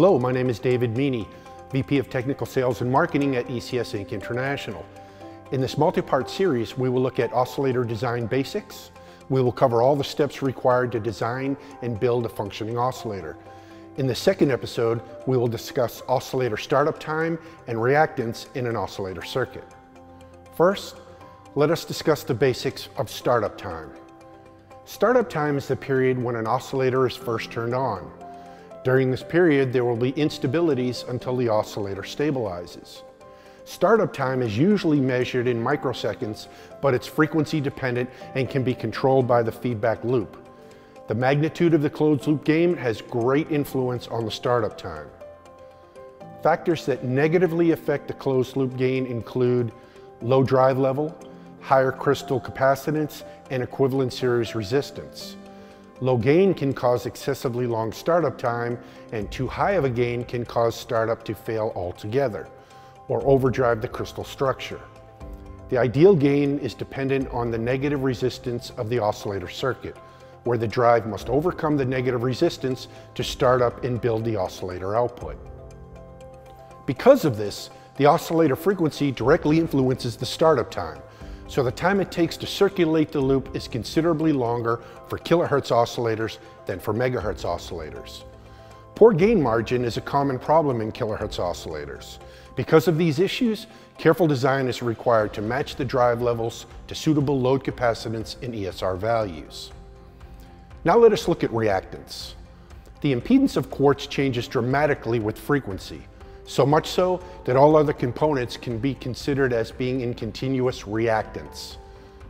Hello, my name is David Meaney, VP of Technical Sales and Marketing at ECS Inc. International. In this multi-part series, we will look at oscillator design basics. We will cover all the steps required to design and build a functioning oscillator. In the second episode, we will discuss oscillator startup time and reactance in an oscillator circuit. First, let us discuss the basics of startup time. Startup time is the period when an oscillator is first turned on. During this period, there will be instabilities until the oscillator stabilizes. Startup time is usually measured in microseconds, but it's frequency dependent and can be controlled by the feedback loop. The magnitude of the closed loop gain has great influence on the startup time. Factors that negatively affect the closed loop gain include low drive level, higher crystal capacitance, and equivalent series resistance. Low gain can cause excessively long startup time, and too high of a gain can cause startup to fail altogether or overdrive the crystal structure. The ideal gain is dependent on the negative resistance of the oscillator circuit, where the drive must overcome the negative resistance to start up and build the oscillator output. Because of this, the oscillator frequency directly influences the startup time, so the time it takes to circulate the loop is considerably longer for kilohertz oscillators than for megahertz oscillators. Poor gain margin is a common problem in kilohertz oscillators. Because of these issues, careful design is required to match the drive levels to suitable load capacitance and ESR values. Now let us look at reactance. The impedance of quartz changes dramatically with frequency, so much so that all other components can be considered as being in continuous reactance.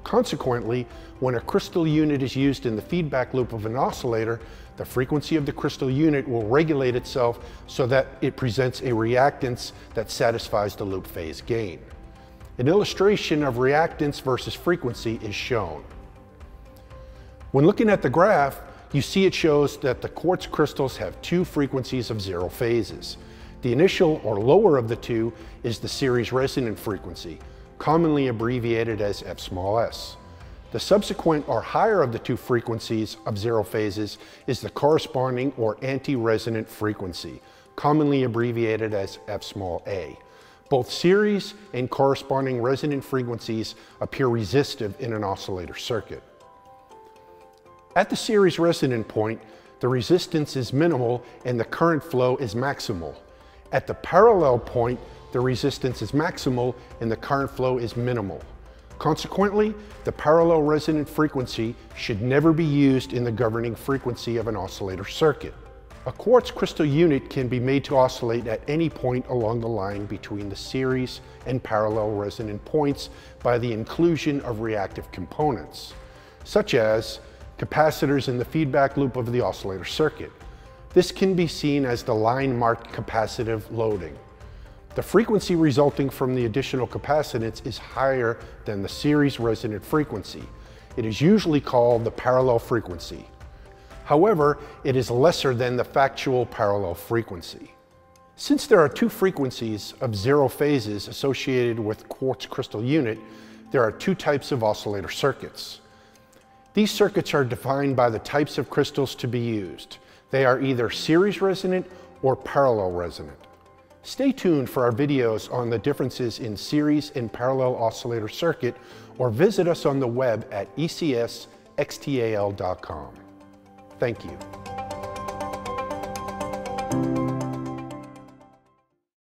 Consequently, when a crystal unit is used in the feedback loop of an oscillator, the frequency of the crystal unit will regulate itself so that it presents a reactance that satisfies the loop phase gain. An illustration of reactance versus frequency is shown. When looking at the graph, you see it shows that the quartz crystals have two frequencies of zero phases. The initial or lower of the two is the series resonant frequency, commonly abbreviated as f small s. The subsequent or higher of the two frequencies of zero phases is the corresponding or anti-resonant frequency, commonly abbreviated as f small a. Both series and corresponding resonant frequencies appear resistive in an oscillator circuit. At the series resonant point, the resistance is minimal and the current flow is maximal. At the parallel point, the resistance is maximal and the current flow is minimal. Consequently, the parallel resonant frequency should never be used in the governing frequency of an oscillator circuit. A quartz crystal unit can be made to oscillate at any point along the line between the series and parallel resonant points by the inclusion of reactive components, such as capacitors in the feedback loop of the oscillator circuit. This can be seen as the line-marked capacitive loading. The frequency resulting from the additional capacitance is higher than the series resonant frequency. It is usually called the parallel frequency. However, it is lesser than the factual parallel frequency. Since there are two frequencies of zero phases associated with quartz crystal unit, there are two types of oscillator circuits. These circuits are defined by the types of crystals to be used. They are either series resonant or parallel resonant. Stay tuned for our videos on the differences in series and parallel oscillator circuit or visit us on the web at ecsxtal.com. Thank you.